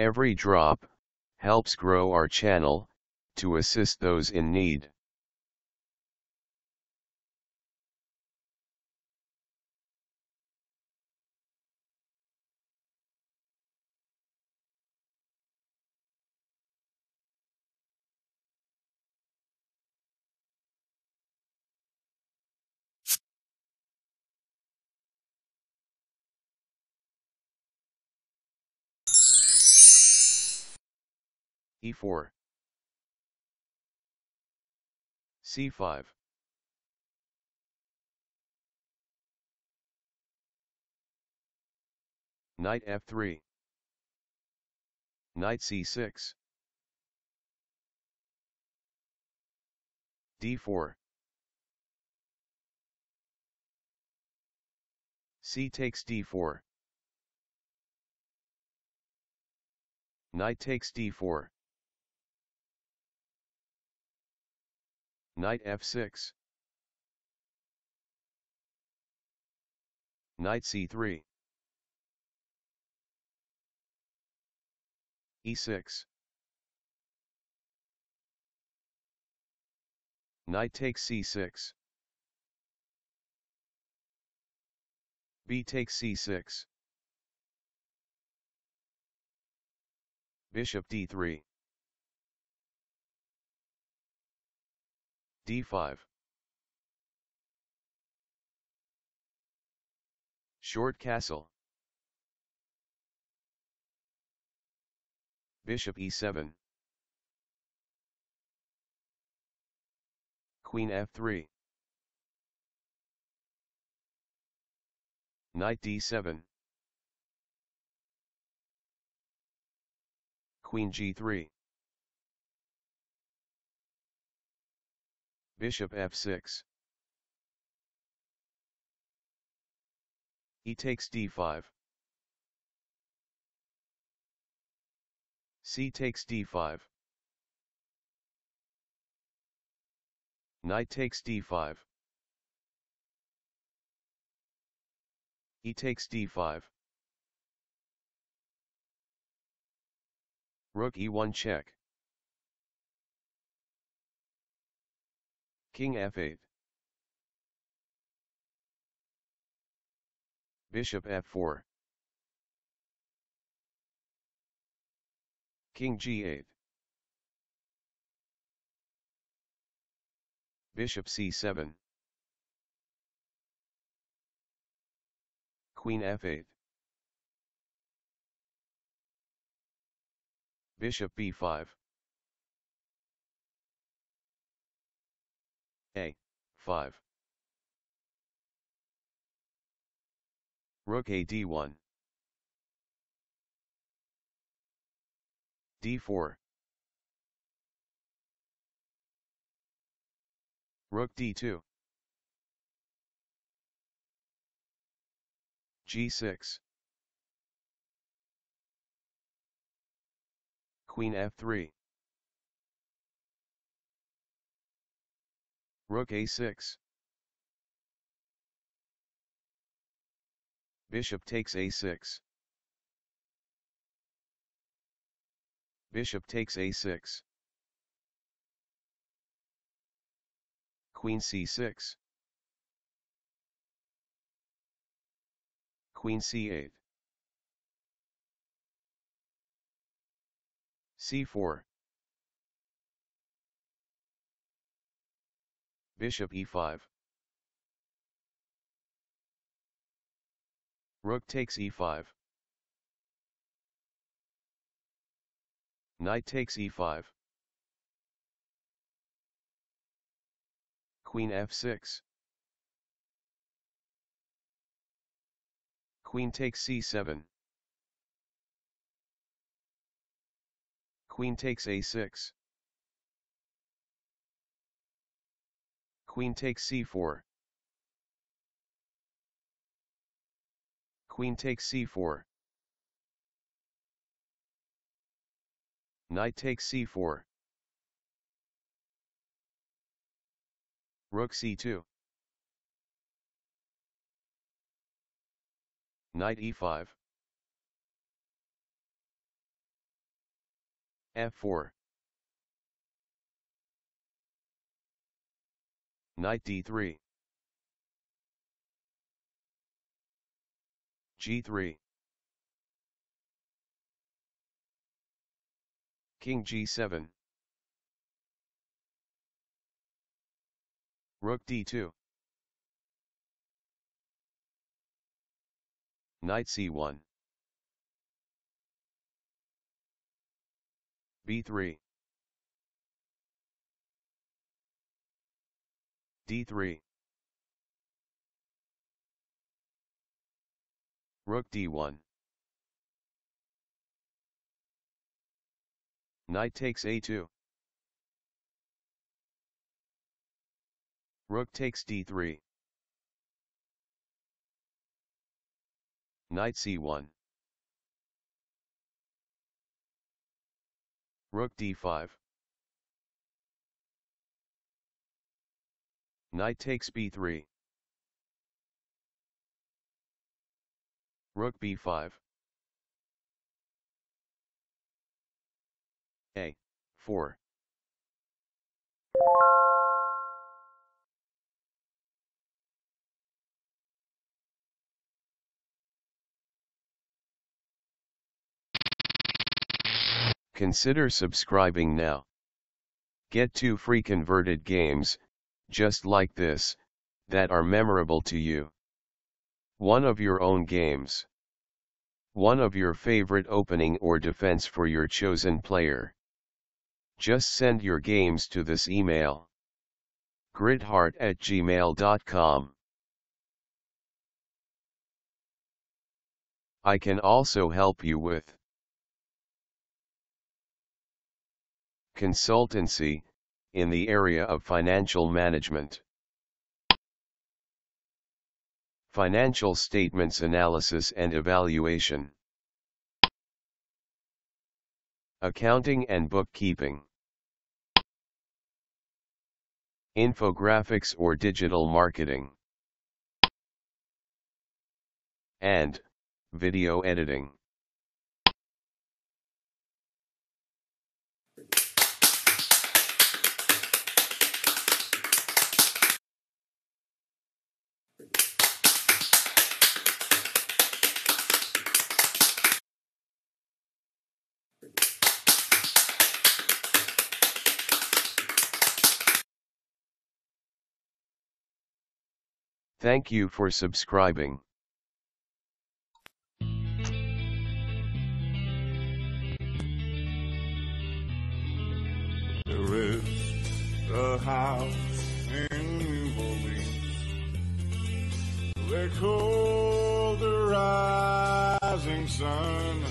Every drop, helps grow our channel, to assist those in need. E4 c5 knight f3 knight c6 d4 c takes d4 knight takes d4 Knight f6. Knight c3. e6. Knight takes c6. b takes c6. Bishop d3. D5 Short castle. Bishop e7 Queen f3 Knight d7 Queen g3 Bishop f6. E takes d5. C takes d5. Knight takes d5. E takes d5. Rook e1 check. King f8. Bishop f4. King g8. Bishop c7. Queen f8. Bishop b5. A. 5. Rook a d1. d4. Rook d2. g6. Queen f3. Rook a6. Bishop takes a6. Bishop takes a6. Queen c6. Queen c8. c4. Bishop e5. Rook takes e5. Knight takes e5. Queen f6. Queen takes c7. Queen takes a6. Queen takes c4. Queen takes c4. Knight takes c4. Rook c2. Knight e5. f4 knight d3 g3 king g7 rook d2 knight c1 b3 d3 rook d1 knight takes a2 rook takes d3 knight c1 rook d5 knight takes b3 rook b5 a 4 Consider subscribing now. Get two free converted games, just like this, that are memorable to you. One of your own games. One of your favorite opening or defense for your chosen player. Just send your games to this email. gritheart at gmail.com. I can also help you with consultancy, in the area of financial management. Financial statements analysis and evaluation. Accounting and bookkeeping. Infographics or digital marketing. And, video editing. Thank you for subscribing. There is a house in New Orleans. They call the rising sun.